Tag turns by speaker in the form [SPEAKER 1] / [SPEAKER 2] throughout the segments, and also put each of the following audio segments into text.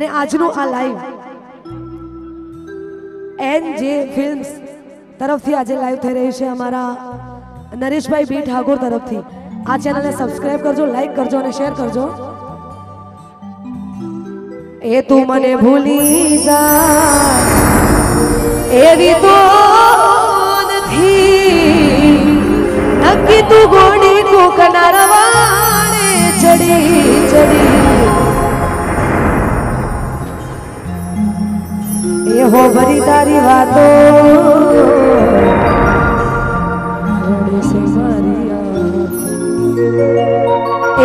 [SPEAKER 1] અને આજનું આ લાઈવ એન જે ફિલ્મ્સ તરફથી આજે લાઈવ થઈ રહ્યું છે અમારા નરેશભાઈ બી ઠાકોર તરફથી. આ ચેનલને સબસ્ક્રાઇબ કરજો લાઈક કરજો અને શેર કરજો. એ તું મને ભૂલી જા. એવી તો નથી. નક્કી તું ગોડી કોકના ચડી ચડી. ભરી તારી વાતો.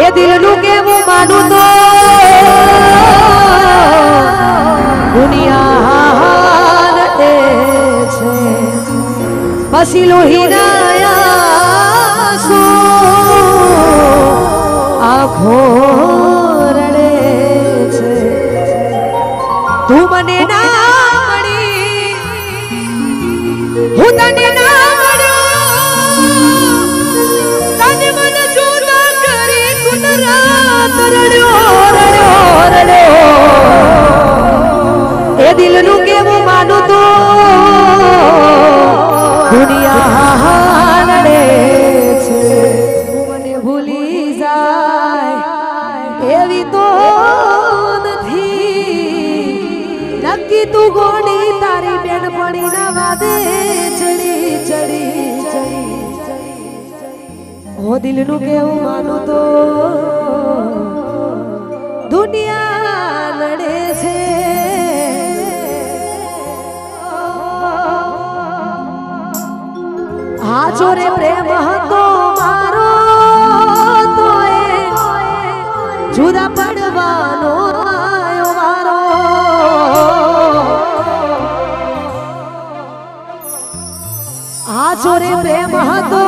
[SPEAKER 1] એ દિલનું કેવું માનું તો? દુનિયા પછી લોહીના આખો રડે છે. તું મને ના એવી તો નથી. નક્કી તું ગોડી, તારી બેનપણી ના વાદે ચડી ચડી ચડી હો દિલનું કેવું માનું તો? દુનિયા લડે છે. હા જોરે પ્રેમ હતો. જુદા પડવાનો આયો વારો આ જોરે પ્રેમ હતો.